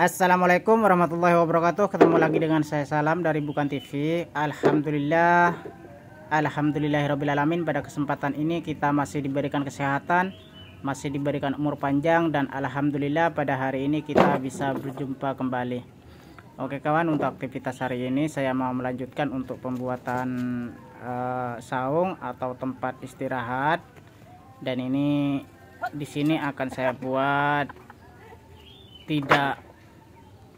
Assalamualaikum warahmatullahi wabarakatuh. Ketemu lagi dengan saya Salam dari Bukan TV Alhamdulillah Alhamdulillahirrabbilalamin Pada kesempatan ini kita masih diberikan kesehatan Masih diberikan umur panjang Dan Alhamdulillah pada hari ini kita bisa berjumpa kembali. Oke kawan untuk aktivitas hari ini Saya mau melanjutkan untuk pembuatan uh, saung Atau tempat istirahat. Dan ini di sini akan saya buat tidak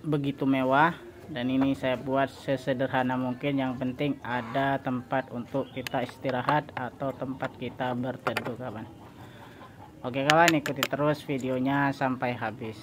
begitu mewah dan ini saya buat sesederhana mungkin. Yang penting ada tempat untuk kita istirahat atau tempat kita berteduh kawan. Oke kawan ikuti terus videonya sampai habis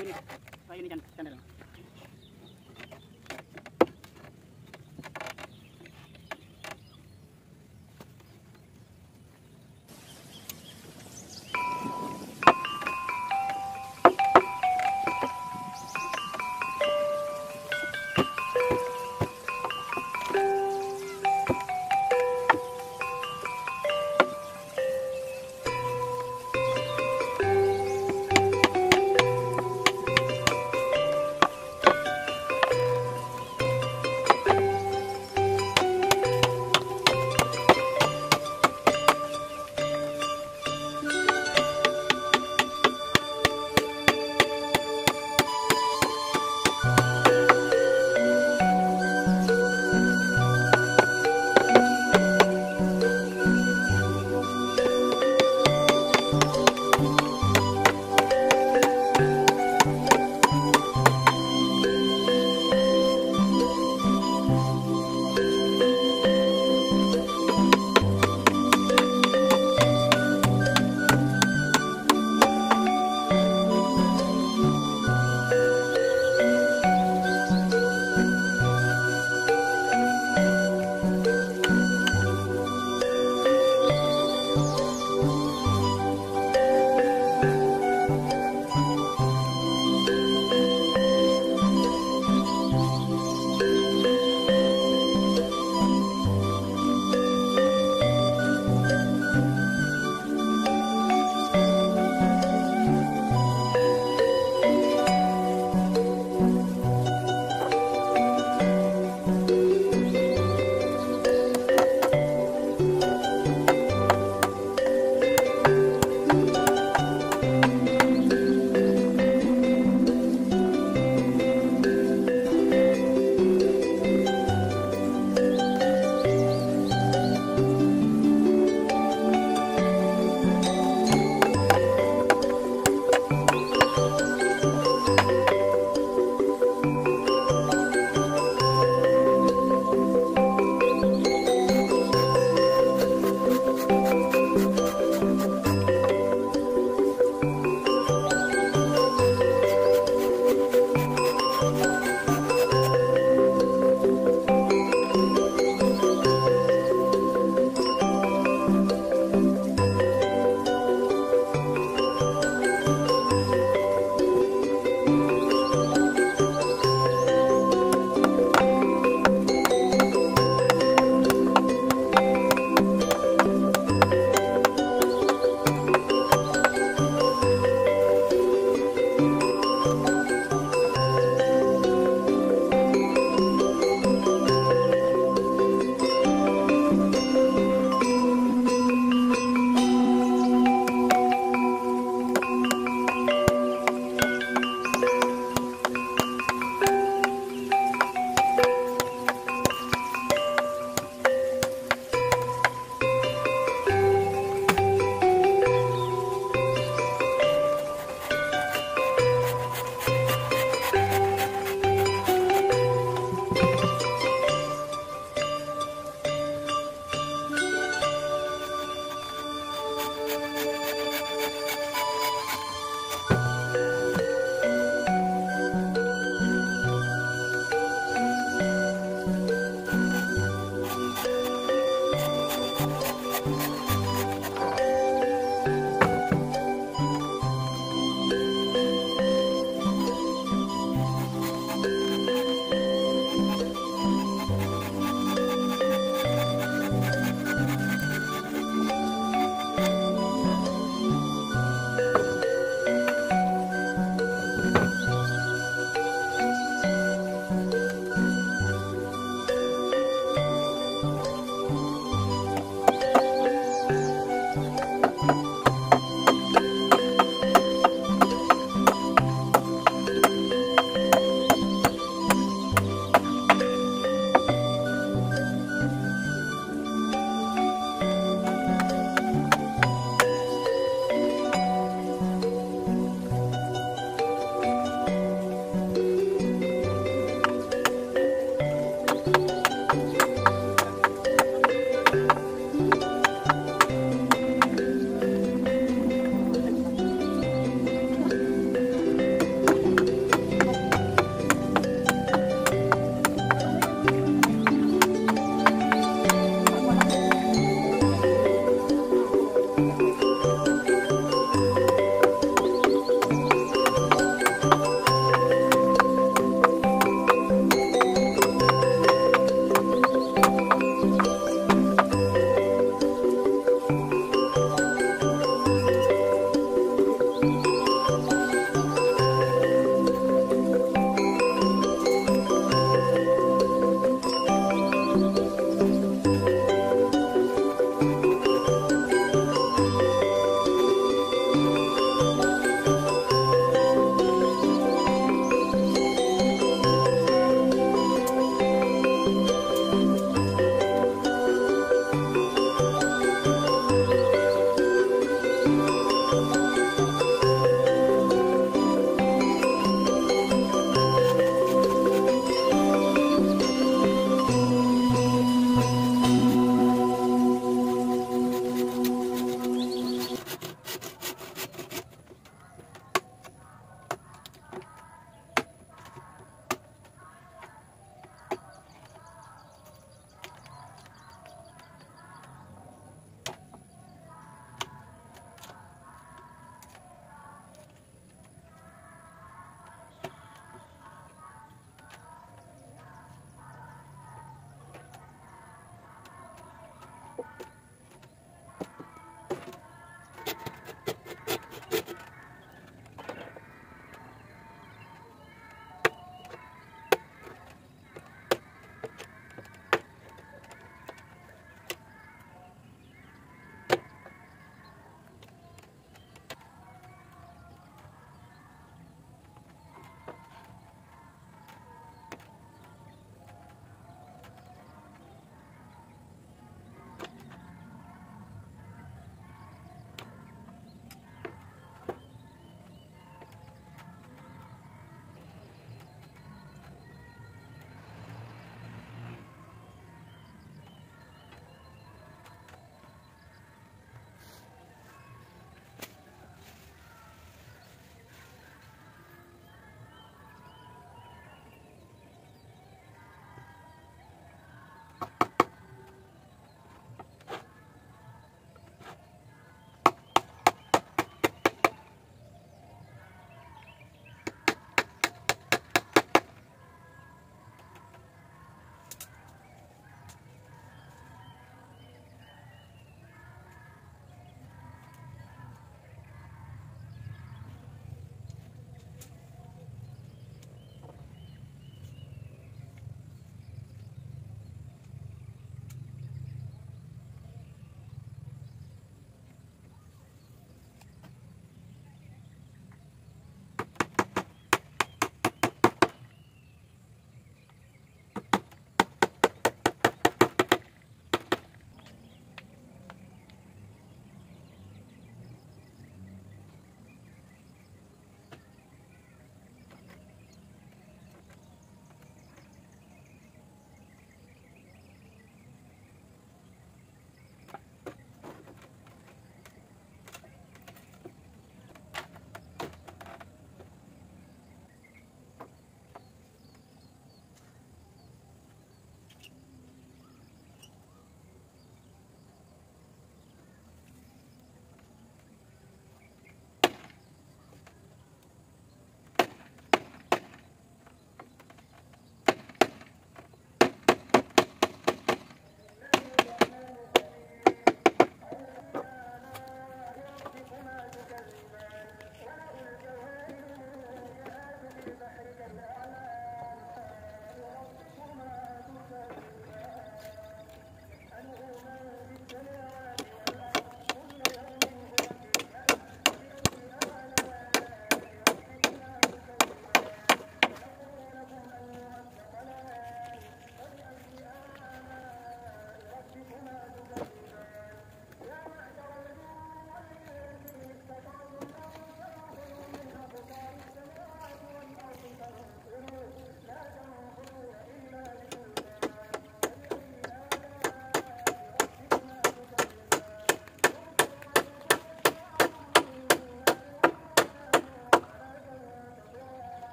Ini kayu ini jangan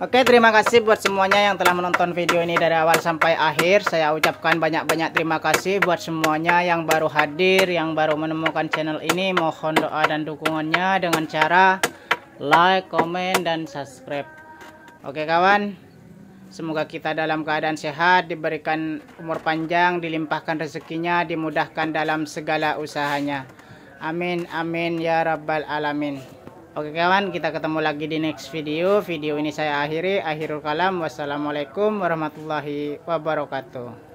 Oke terima kasih buat semuanya yang telah menonton video ini dari awal sampai akhir. Saya ucapkan banyak-banyak terima kasih buat semuanya yang baru hadir Yang baru menemukan channel ini. Mohon doa dan dukungannya dengan cara like, komen, dan subscribe. Oke kawan. Semoga kita dalam keadaan sehat Diberikan umur panjang Dilimpahkan rezekinya Dimudahkan dalam segala usahanya. Amin amin ya rabbal alamin Oke kawan, kita ketemu lagi di next video. Video ini saya akhiri. Akhirul kalam. Wassalamualaikum warahmatullahi wabarakatuh.